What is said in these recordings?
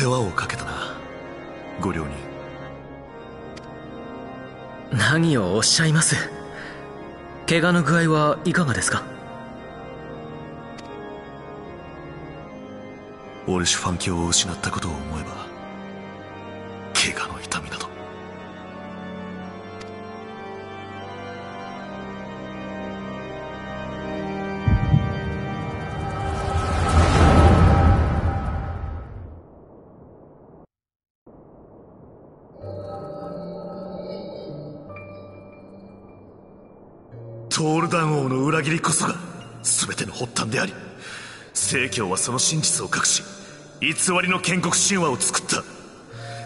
世話をかけたな。ご両人。何をおっしゃいます？怪我の具合はいかがですか？オルシュファン教を失ったことを思えば怪我の裏切りこそが全ての発端であり正教はその真実を隠し偽りの建国神話を作った。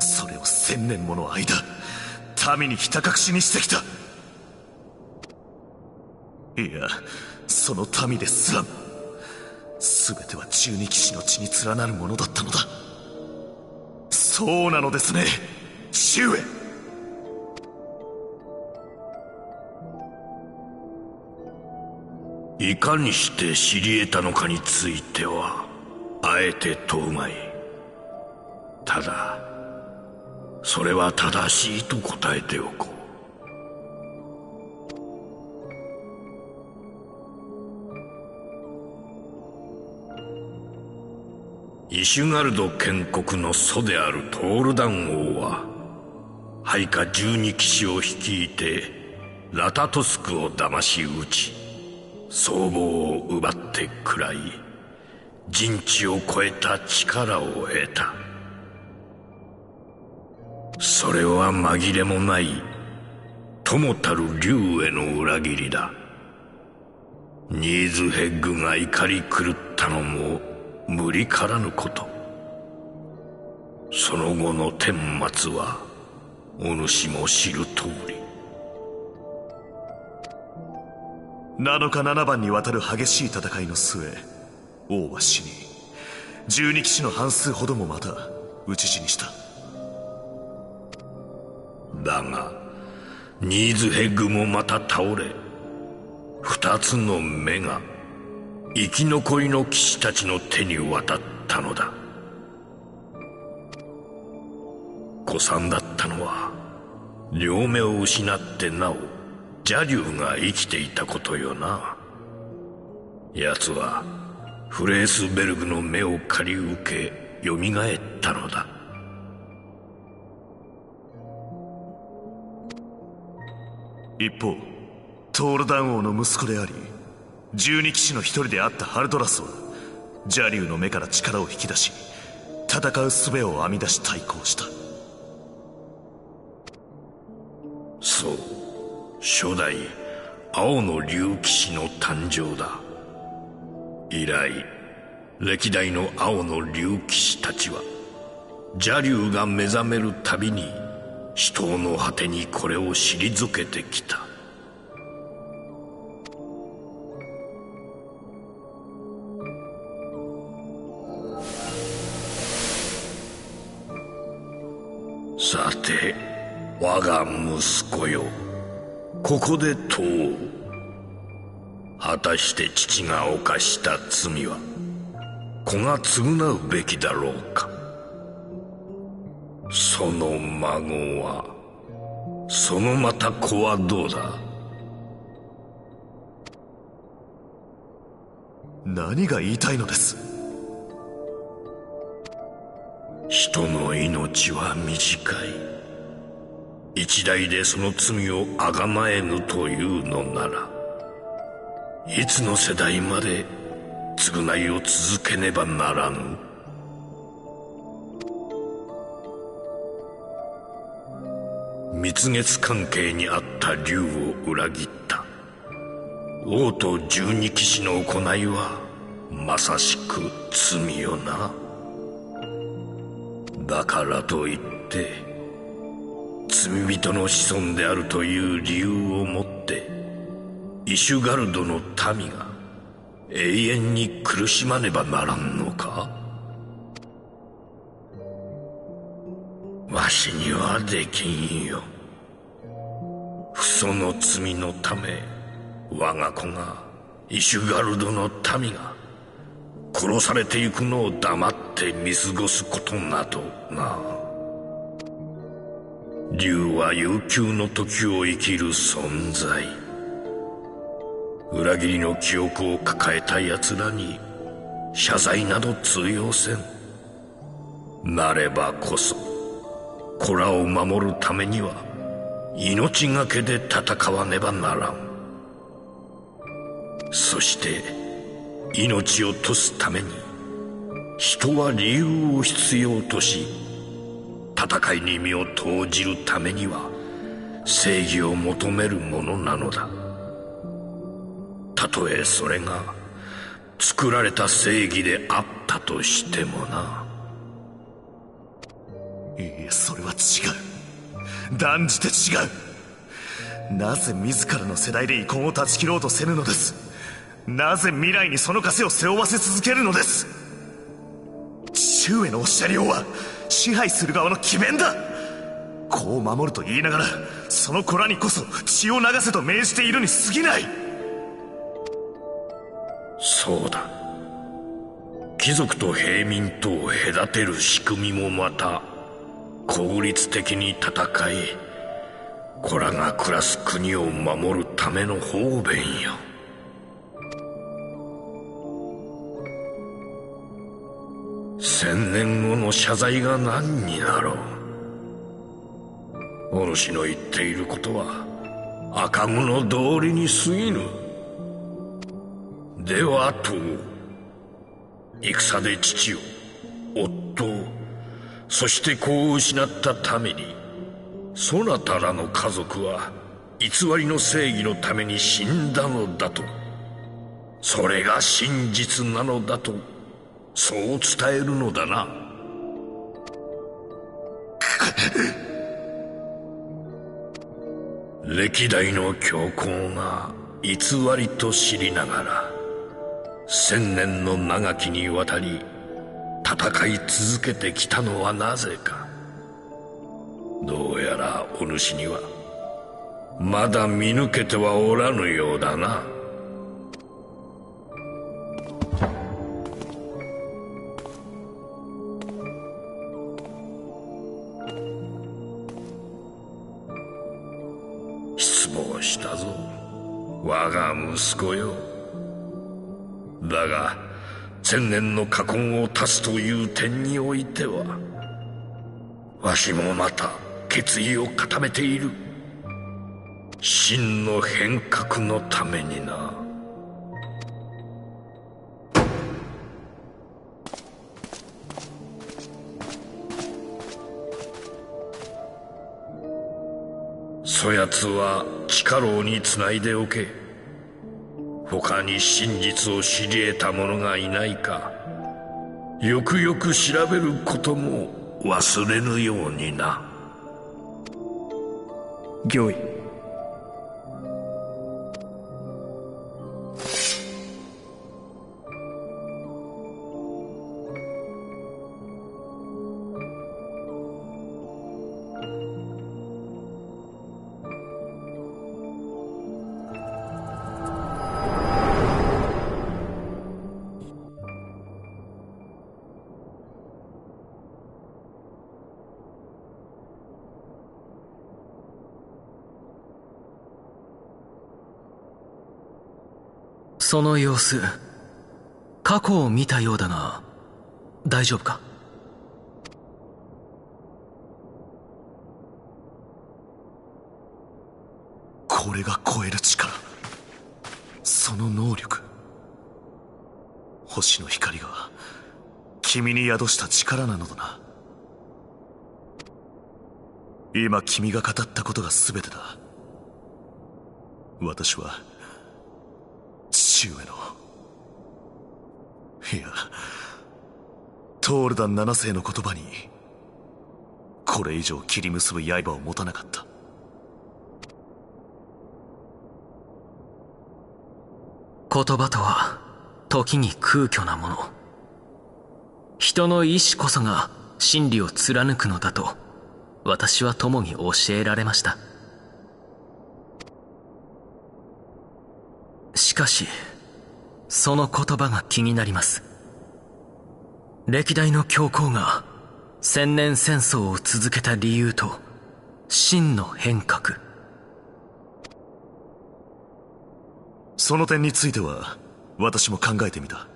それを千年もの間民にひた隠しにしてきた。いやその民ですらも全ては十二騎士の血に連なるものだったのだ。そうなのですね父上いかにして知り得たのかについてはあえて問うまい。ただそれは正しいと答えておこう。イシュガルド建国の祖であるトールダン王は配下十二騎士を率いてラタトスクを騙し討ち僧帽を奪って食らい人知を超えた力を得た。それは紛れもない友たる竜への裏切りだ。ニーズヘッグが怒り狂ったのも無理からぬこと。その後の顛末はお主も知る通り。7日7番にわたる激しい戦いの末王は死に十二騎士の半数ほどもまた討ち死にした。だがニーズヘッグもまた倒れ二つの目が生き残りの騎士たちの手に渡ったのだ。誤算だったのは両目を失ってなお邪竜が生きていたことよな。奴はフレースベルグの目を借り受け蘇ったのだ。一方トールダン王の息子であり十二騎士の一人であったハルドラスは邪竜の目から力を引き出し戦う術を編み出し対抗した。初代青の竜騎士の誕生だ。以来歴代の青の竜騎士たちは邪竜が目覚めるたびに死闘の果てにこれを退けてきた。さて我が息子よ。ここで問おう。果たして父が犯した罪は子が償うべきだろうか。その孫はそのまた子はどうだ？何が言いたいのです？人の命は短い一代でその罪をあがなえぬというのならいつの世代まで償いを続けねばならぬ。蜜月関係にあった竜を裏切った。王と十二騎士の行いはまさしく罪よな。だからといって罪人の子孫であるという理由をもってイシュガルドの民が永遠に苦しまねばならんのか？わしにはできんよ。父祖の罪のため我が子がイシュガルドの民が殺されてゆくのを黙ってって見過ごすことなどな。竜は悠久の時を生きる存在。裏切りの記憶を抱えた奴らに謝罪など通用せん。なればこそ子らを守るためには命がけで戦わねばならん。そして命を賭すために人は理由を必要とし戦いに身を投じるためには正義を求めるものなのだ。たとえそれが作られた正義であったとしてもな。いいえそれは違う。断じて違う。なぜ自らの世代で遺恨を断ち切ろうとせぬのです。なぜ未来にその枷を背負わせ続けるのです。父上のおっしゃりようは支配する側の詭弁だ。子を守ると言いながらその子らにこそ血を流せと命じているに過ぎない。そうだ。貴族と平民とを隔てる仕組みもまた効率的に戦い子らが暮らす国を守るための方便よ。千年後謝罪が何になろう。お主の言っていることは赤子の道理に過ぎぬ。ではと戦で父を夫をそして子を失ったためにそなたらの家族は偽りの正義のために死んだのだと。それが真実なのだとそう伝えるのだな。歴代の教皇が偽りと知りながら千年の長きにわたり戦い続けてきたのはなぜか。どうやらお主にはまだ見抜けてはおらぬようだな。したぞ。我が息子よ。だが千年の禍根を断つという点においてはわしもまた決意を固めている。真の変革のためにな。そやつは地下牢につないでおけ。他に真実を知り得た者がいないか。よくよく調べることも忘れぬようにな。御意その様子過去を見たようだが大丈夫か？これが超える力。その能力。星の光が君に宿した力なのだな。今君が語ったことが全てだ。私は上の。いやトールダン七世の言葉にこれ以上切り結ぶ刃を持たなかった。言葉とは時に空虚なもの。人の意志こそが真理を貫くのだと私は友に教えられました。しかしその言葉が気になります。歴代の教皇が千年戦争を続けた理由と真の変革。その点については私も考えてみた。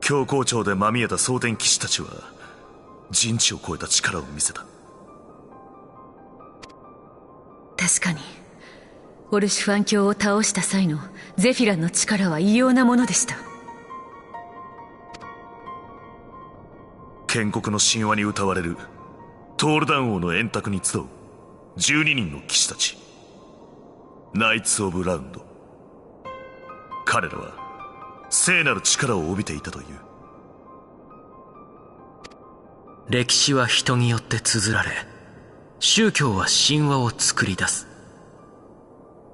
教皇庁でまみえた蒼天騎士たちは人知を超えた力を見せた。確かにオルシュファン教を倒した際のゼフィランの力は異様なものでした。建国の神話に歌われるトールダン王の円卓に集う12人の騎士たち。ナイツ・オブ・ラウンド。彼らは聖なる力を帯びていたという。歴史は人によって綴られ宗教は神話を作り出す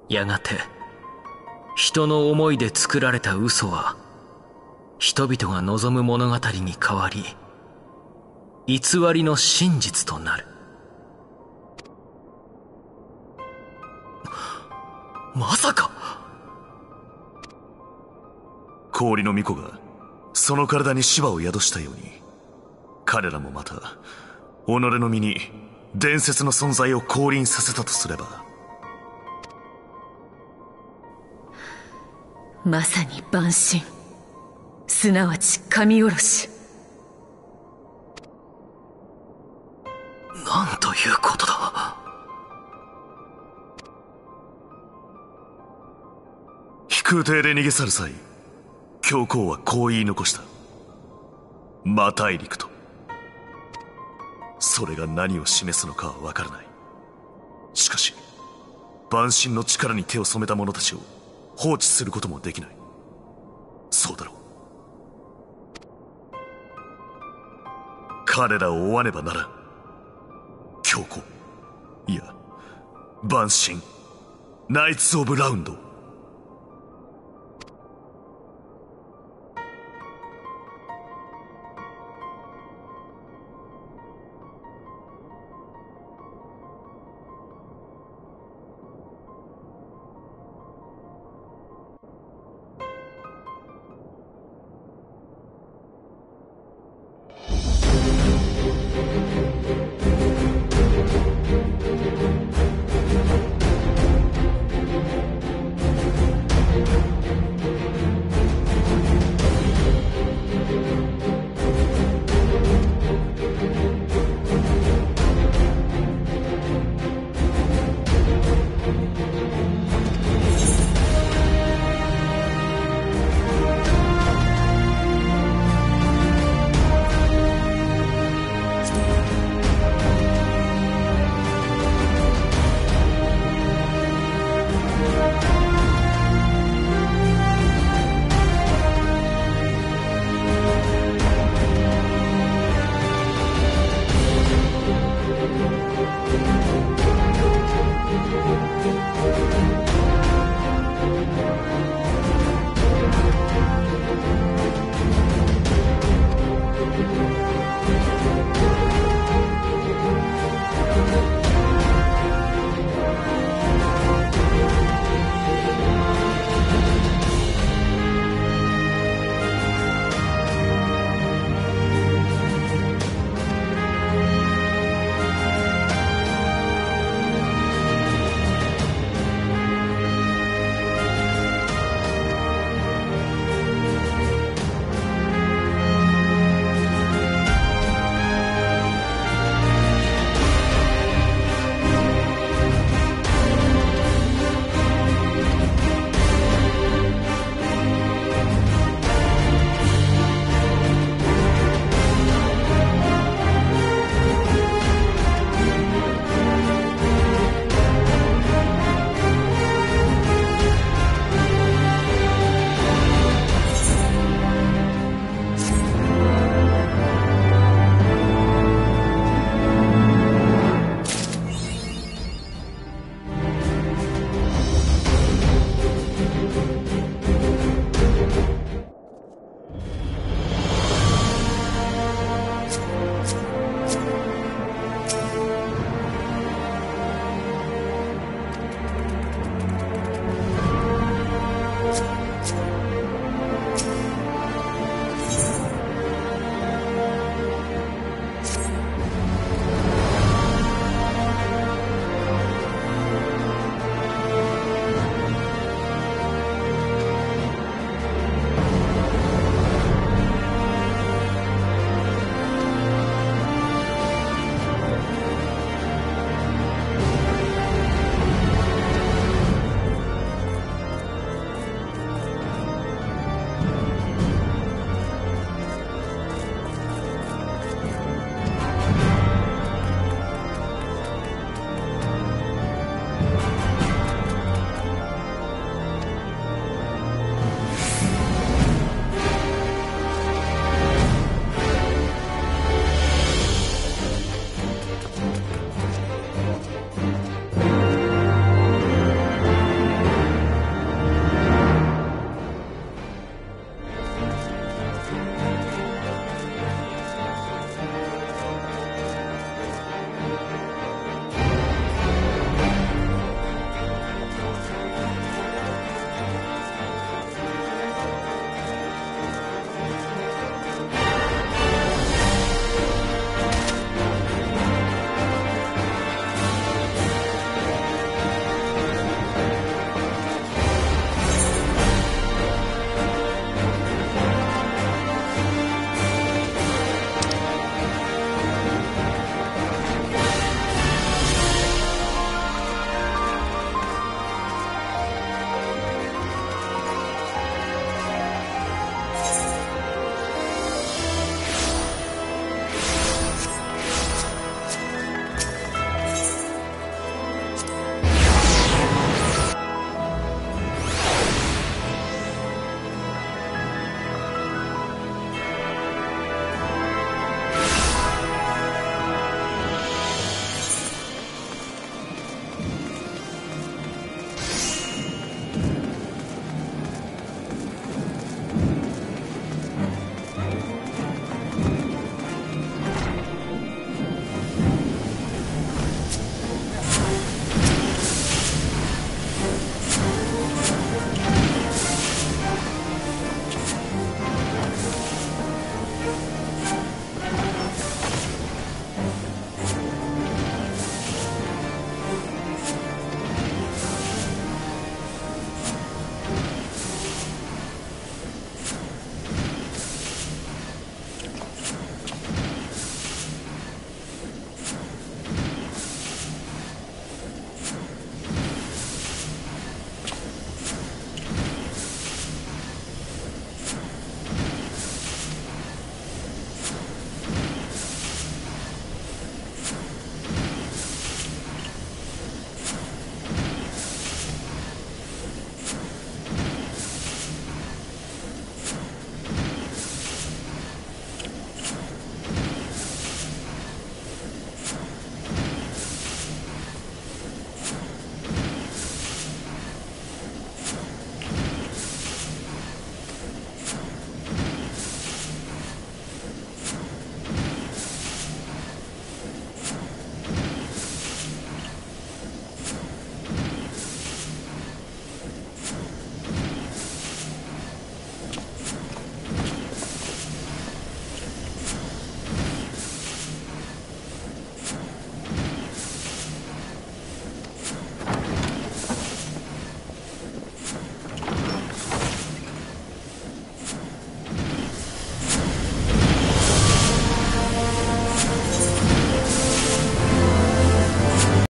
やがて人の思いで作られた嘘は人々が望む物語に変わり偽りの真実となる。まさか！氷の巫女がその体に芝を宿したように彼らもまた己の身に伝説の存在を降臨させたとすればまさに万神。すなわち神殺し。なんということだ。飛空艇で逃げ去る際教皇はこう言い残した。魔大陸と。それが何を示すのかは分からない。しかし万神の力に手を染めた者たちを放置することもできない。そうだろう。彼らを追わねばならん。強行いや万神。ナイツ・オブ・ラウンド。